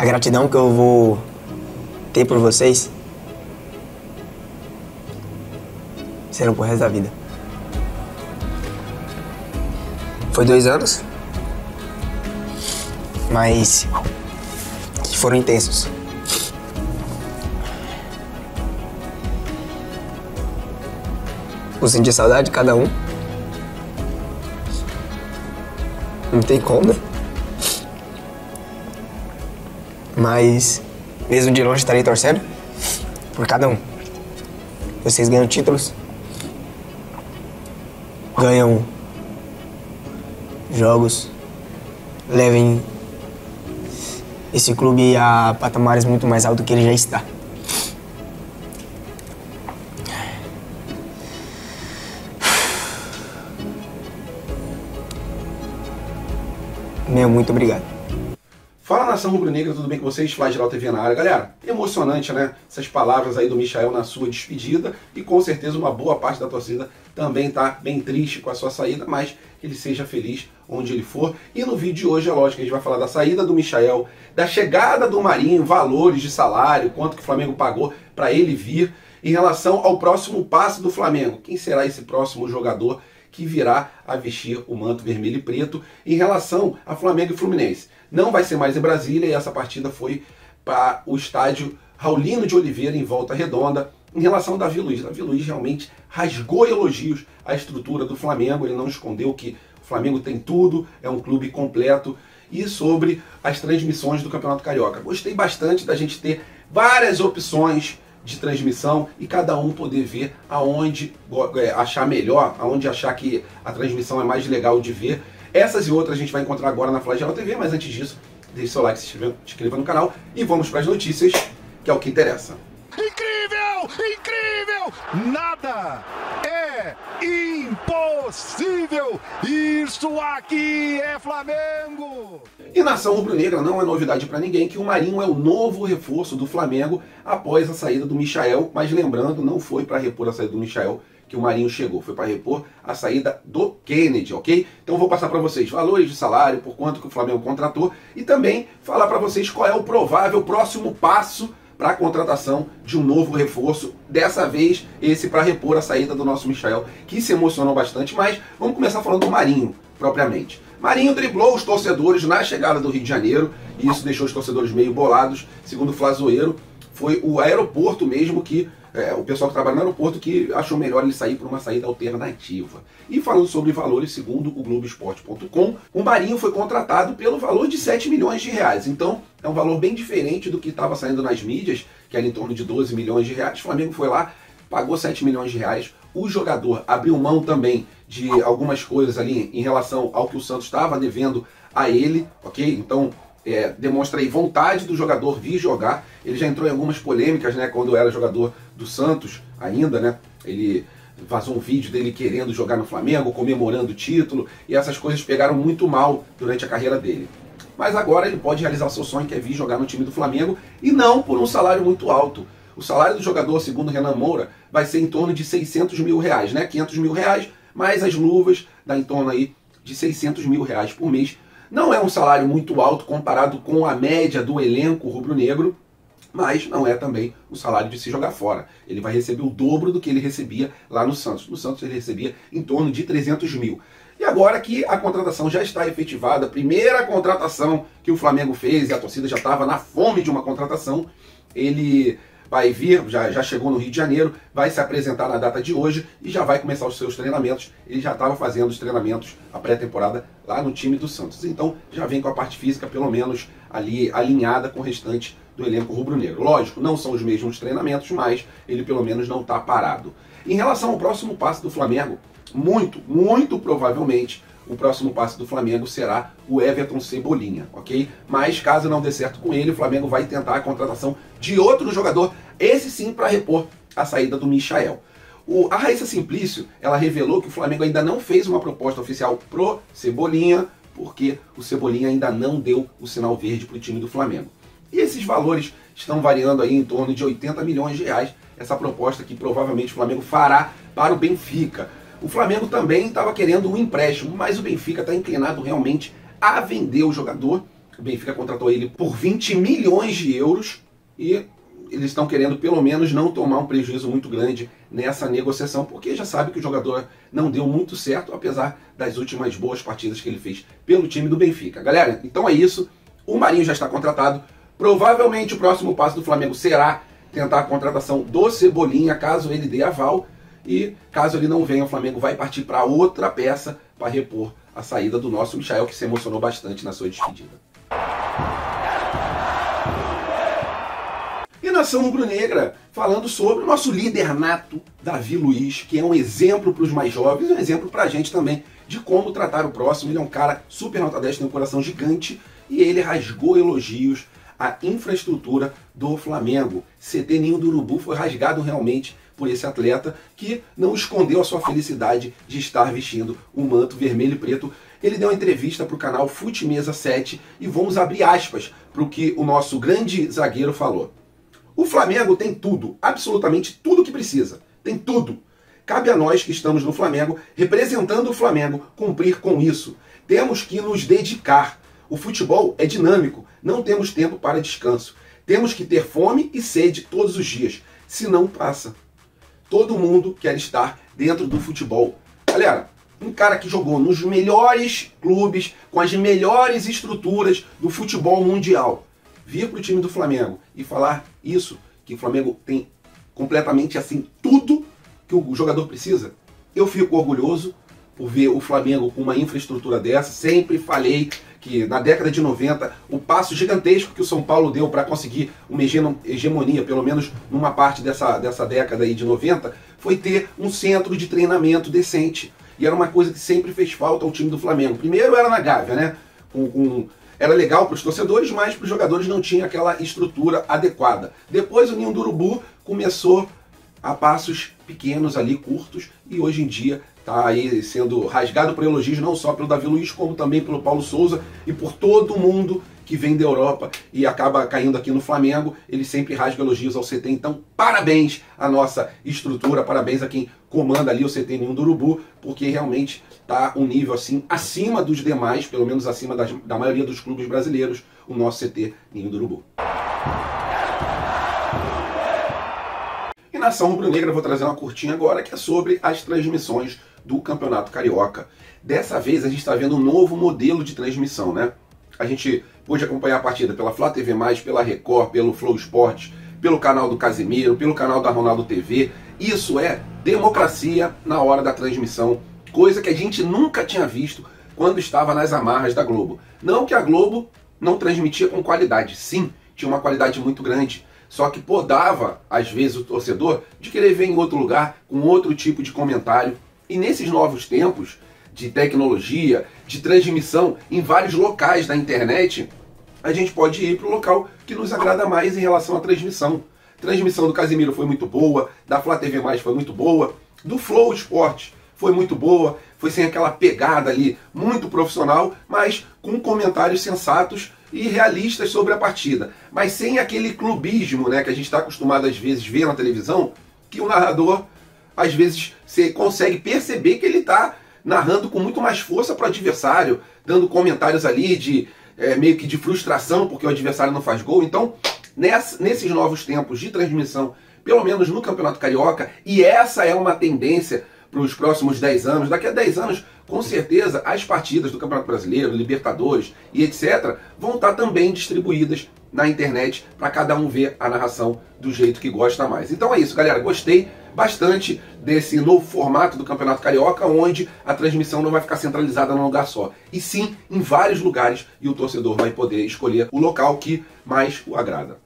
A gratidão que eu vou ter por vocês serão pro resto da vida. Foi dois anos, mas que foram intensos. Vou sentir saudade de cada um. Não tem como, né? Mas, mesmo de longe, estarei torcendo por cada um. Vocês ganham títulos, ganham jogos, levem esse clube a patamares muito mais altos que ele já está. Meu muito obrigado. Fala nação rubro-negra, tudo bem com vocês? Flávio TV na área. Galera, emocionante, né? Essas palavras aí do Michael na sua despedida e com certeza uma boa parte da torcida também está bem triste com a sua saída, mas que ele seja feliz onde ele for. E no vídeo de hoje, é lógico, a gente vai falar da saída do Michael, da chegada do Marinho, valores de salário, quanto que o Flamengo pagou para ele vir, em relação ao próximo passo do Flamengo. Quem será esse próximo jogador que virá a vestir o manto vermelho e preto em relação a Flamengo e Fluminense? Não vai ser mais em Brasília e essa partida foi para o estádio Raulino de Oliveira em Volta Redonda. Em relação ao Davi Luiz, Davi Luiz realmente rasgou elogios à estrutura do Flamengo, ele não escondeu que o Flamengo tem tudo, é um clube completo. E sobre as transmissões do Campeonato Carioca. Gostei bastante da gente ter várias opções de transmissão e cada um poder ver aonde é, achar melhor, aonde achar que a transmissão é mais legal de ver. Essas e outras a gente vai encontrar agora na Flagela TV, mas antes disso, deixe seu like, se inscreva, inscreva no canal e vamos para as notícias, que é o que interessa. Incrível! Incrível! Nada é impossível! Isso aqui é Flamengo! E nação rubro-negra não é novidade para ninguém que o Marinho é o novo reforço do Flamengo após a saída do Michael, mas lembrando, não foi para repor a saída do Michael que o Marinho chegou, foi para repor a saída do Kennedy, ok? Então vou passar para vocês valores de salário, por quanto que o Flamengo contratou e também falar para vocês qual é o provável próximo passo para a contratação de um novo reforço. Dessa vez, esse para repor a saída do nosso Michel, que se emocionou bastante. Mas vamos começar falando do Marinho, propriamente. Marinho driblou os torcedores na chegada do Rio de Janeiro, e isso deixou os torcedores meio bolados. Segundo o Flazoeiro, foi o aeroporto mesmo que é, o pessoal que trabalha no aeroporto que achou melhor ele sair por uma saída alternativa. E falando sobre valores, segundo o Globoesporte.com, o Marinho foi contratado pelo valor de 7 milhões de reais. Então, é um valor bem diferente do que estava saindo nas mídias, que era em torno de 12 milhões de reais. O Flamengo foi lá, pagou 7 milhões de reais. O jogador abriu mão também de algumas coisas ali em relação ao que o Santos estava devendo a ele, ok? Então, é, demonstra aí vontade do jogador vir jogar. Ele já entrou em algumas polêmicas, né? Quando era jogador do Santos ainda, né? Ele vazou um vídeo dele querendo jogar no Flamengo, comemorando o título, e essas coisas pegaram muito mal durante a carreira dele. Mas agora ele pode realizar seu sonho, que é vir jogar no time do Flamengo, e não por um salário muito alto. O salário do jogador, segundo Renan Moura, vai ser em torno de 600 mil reais, né? 500 mil reais, mais as luvas, dá em torno aí de 600 mil reais por mês não é um salário muito alto comparado com a média do elenco rubro-negro, mas não é também o salário de se jogar fora. Ele vai receber o dobro do que ele recebia lá no Santos. No Santos ele recebia em torno de 300 mil. E agora que a contratação já está efetivada, a primeira contratação que o Flamengo fez e a torcida já estava na fome de uma contratação, ele vai vir, já, já chegou no Rio de Janeiro, vai se apresentar na data de hoje e já vai começar os seus treinamentos. Ele já estava fazendo os treinamentos, a pré-temporada, lá no time do Santos. Então já vem com a parte física, pelo menos, ali alinhada com o restante do elenco rubro-negro. Lógico, não são os mesmos treinamentos, mas ele pelo menos não está parado. Em relação ao próximo passo do Flamengo, muito, muito provavelmente o próximo passo do Flamengo será o Everton Cebolinha, ok? Mas caso não dê certo com ele, o Flamengo vai tentar a contratação de outro jogador, esse sim para repor a saída do Michael. O, a Raíssa Simplício, ela revelou que o Flamengo ainda não fez uma proposta oficial pro Cebolinha, porque o Cebolinha ainda não deu o sinal verde para o time do Flamengo. E esses valores estão variando aí em torno de 80 milhões de reais, essa proposta que provavelmente o Flamengo fará para o Benfica. O Flamengo também estava querendo um empréstimo, mas o Benfica está inclinado realmente a vender o jogador. O Benfica contratou ele por 20 milhões de euros e eles estão querendo pelo menos não tomar um prejuízo muito grande nessa negociação, porque já sabe que o jogador não deu muito certo, apesar das últimas boas partidas que ele fez pelo time do Benfica. Galera, então é isso. O Marinho já está contratado. Provavelmente o próximo passo do Flamengo será tentar a contratação do Cebolinha, caso ele dê aval. E caso ele não venha, o Flamengo vai partir para outra peça para repor a saída do nosso Michael, que se emocionou bastante na sua despedida. E nação rubro-negra, falando sobre o nosso líder nato, Davi Luiz, que é um exemplo para os mais jovens um exemplo para a gente também de como tratar o próximo. Ele é um cara super nota 10, tem um coração gigante e ele rasgou elogios à infraestrutura do Flamengo. CT Ninho do Urubu foi rasgado realmente por esse atleta que não escondeu a sua felicidade de estar vestindo o manto vermelho e preto. Ele deu uma entrevista para o canal Fute Mesa 7 e vamos abrir aspas para o que o nosso grande zagueiro falou. O Flamengo tem tudo, absolutamente tudo que precisa. Tem tudo. Cabe a nós que estamos no Flamengo, representando o Flamengo, cumprir com isso. Temos que nos dedicar. O futebol é dinâmico, não temos tempo para descanso. Temos que ter fome e sede todos os dias, senão passa. Todo mundo quer estar dentro do futebol. Galera, um cara que jogou nos melhores clubes, com as melhores estruturas do futebol mundial vir para o time do Flamengo e falar isso, que o Flamengo tem completamente assim tudo que o jogador precisa, eu fico orgulhoso por ver o Flamengo com uma infraestrutura dessa. Sempre falei que na década de 90 o passo gigantesco que o São Paulo deu para conseguir uma hegemonia, pelo menos numa parte dessa, dessa década aí de 90, foi ter um centro de treinamento decente. E era uma coisa que sempre fez falta ao time do Flamengo. Primeiro era na Gávea, né? Com, com era legal para os torcedores, mas para os jogadores não tinha aquela estrutura adequada. Depois o Ninho do Urubu começou a passos pequenos ali, curtos, e hoje em dia está aí sendo rasgado por elogios não só pelo Davi Luiz, como também pelo Paulo Souza e por todo mundo que vem da Europa e acaba caindo aqui no Flamengo, ele sempre rasga elogios ao CT. Então, parabéns à nossa estrutura, parabéns a quem comanda ali o CT Ninho do Urubu, porque realmente está um nível assim acima dos demais, pelo menos acima das, da maioria dos clubes brasileiros, o nosso CT Ninho do Urubu. E nação rubro-negra, vou trazer uma curtinha agora que é sobre as transmissões do Campeonato Carioca. Dessa vez a gente está vendo um novo modelo de transmissão, né? A gente pôde acompanhar a partida pela Flá TV+, pela Record, pelo Flow Esportes, pelo canal do Casimiro, pelo canal da Ronaldo TV. Isso é democracia na hora da transmissão, coisa que a gente nunca tinha visto quando estava nas amarras da Globo. Não que a Globo não transmitia com qualidade, sim, tinha uma qualidade muito grande, só que podava, às vezes, o torcedor de querer ver em outro lugar, com outro tipo de comentário. E nesses novos tempos de tecnologia, de transmissão em vários locais da internet, a gente pode ir para o local que nos agrada mais em relação à transmissão. Transmissão do Casimiro foi muito boa, da Flá TV Mais foi muito boa, do Flow Esporte foi muito boa, foi sem aquela pegada ali muito profissional, mas com comentários sensatos e realistas sobre a partida, mas sem aquele clubismo né, que a gente está acostumado às vezes ver na televisão, que o narrador às vezes você consegue perceber que ele está narrando com muito mais força para o adversário, dando comentários ali de é, meio que de frustração porque o adversário não faz gol. Então, nessa, nesses novos tempos de transmissão, pelo menos no Campeonato Carioca, e essa é uma tendência para os próximos 10 anos, daqui a 10 anos, com certeza, as partidas do Campeonato Brasileiro, Libertadores e etc., vão estar também distribuídas na internet para cada um ver a narração do jeito que gosta mais. Então é isso, galera. Gostei bastante desse novo formato do Campeonato Carioca, onde a transmissão não vai ficar centralizada num lugar só, e sim em vários lugares, e o torcedor vai poder escolher o local que mais o agrada.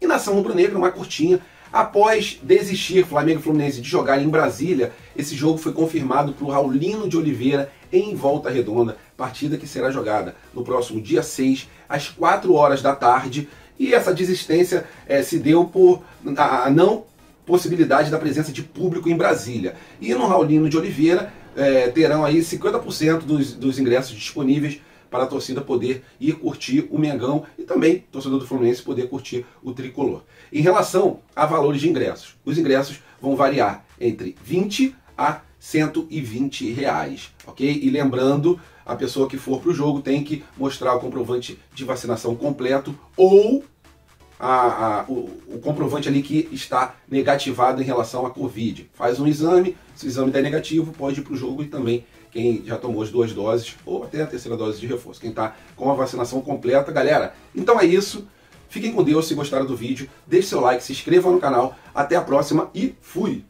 E nação rubro-negra, uma curtinha. Após desistir Flamengo e Fluminense de jogar em Brasília, esse jogo foi confirmado para o Raulino de Oliveira em Volta Redonda, partida que será jogada no próximo dia 6, às 4 horas da tarde, e essa desistência é, se deu por a, a, não possibilidade da presença de público em Brasília. E no Raulino de Oliveira é, terão aí 50% dos, dos ingressos disponíveis para a torcida poder ir curtir o Mengão e também torcedor do Fluminense poder curtir o tricolor. Em relação a valores de ingressos, os ingressos vão variar entre 20 a 120 reais, ok? E lembrando, a pessoa que for para o jogo tem que mostrar o comprovante de vacinação completo ou a, a, o, o, comprovante ali que está negativado em relação à Covid. Faz um exame, se o exame der negativo, pode ir para o jogo e também quem já tomou as duas doses ou até a terceira dose de reforço. Quem está com a vacinação completa, galera. Então é isso. Fiquem com Deus se gostaram do vídeo. Deixe seu like, se inscreva no canal. Até a próxima e fui!